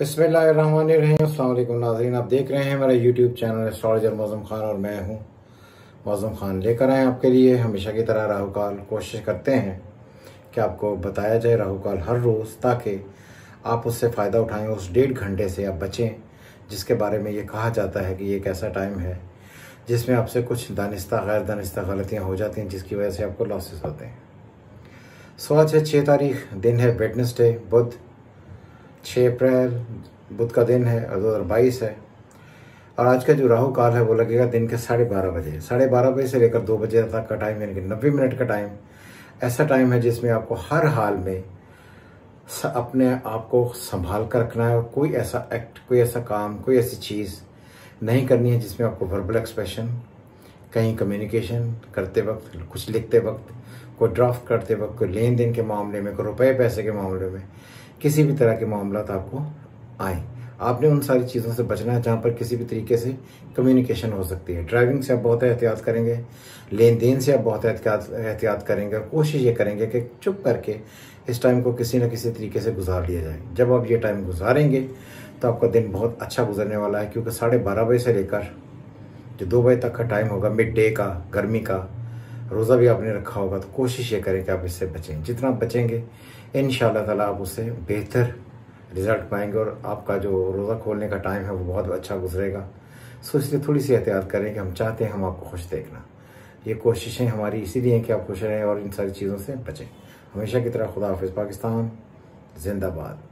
बिस्मिल्लाम नाजरीन। आप देख रहे हैं मेरा YouTube channel astrologer Moazzam Khan और मैं हूँ मौजम खान। लेकर आए आपके लिए हमेशा की तरह राहु काल कोशिश करते हैं कि आपको बताया जाए राहु काल हर रोज़, ताकि आप उससे फ़ायदा उठाएँ, उस डेढ़ घंटे से आप बचें, जिसके बारे में ये कहा जाता है कि ये एक ऐसा टाइम है, जिसमें आपसे कुछ दानिस्ता गैर दानिस्ता गलतियाँ हो जाती हैं, जिसकी वजह से आपको लॉसेस होते हैं। सो आज है छः तारीख, दिन है वेडनेसडे बुध छः अप्रैल, बुध का दिन है दो हज़ार बाईस है। और आज का जो राहु काल है वो लगेगा दिन के साढ़े बारह बजे। साढ़े बारह बजे से लेकर दो बजे तक का टाइम यानी कि नब्बे मिनट का टाइम ऐसा टाइम है जिसमें आपको हर हाल में अपने आप को संभाल कर रखना है और कोई ऐसा एक्ट कोई ऐसा काम, कोई ऐसी चीज़ नहीं करनी है जिसमें आपको वर्बल एक्सप्रेशन कहीं कम्युनिकेशन करते वक्त, कुछ लिखते वक्त, कोई ड्राफ्ट करते वक्त, कोई लेन देन के मामले में, कोई रुपए पैसे के मामले में किसी भी तरह के मामला आपको आए। आपने उन सारी चीज़ों से बचना है जहाँ पर किसी भी तरीके से कम्युनिकेशन हो सकती है। ड्राइविंग से आप बहुत एहतियात करेंगे लेन देन से आप बहुत एहतियात करेंगे और कोशिश ये करेंगे कि चुप करके इस टाइम को किसी न किसी तरीके से गुजार लिया जाए। जब आप ये टाइम गुजारेंगे तो आपका दिन बहुत अच्छा गुजरने वाला है, क्योंकि साढ़े बारह बजे से लेकर जो दो बजे तक का टाइम होगा मिड डे का, गर्मी का रोज़ा भी आपने रखा होगा तो कोशिश ये करें कि आप इससे बचें। जितना बचेंगे इन ताला आप उससे बेहतर रिज़ल्ट पाएँगे और आपका जो रोज़ा खोलने का टाइम है, वो बहुत अच्छा गुजरेगा। सो इसलिए थोड़ी सी एहतियात करें कि हम चाहते हैं हम आपको खुश देखना। ये कोशिशें हमारी इसीलिए हैं कि आप खुश रहें और इन सारी चीज़ों से बचें। हमेशा की तरह खुदा हाफिज़ पाकिस्तान, जिंदाबाद।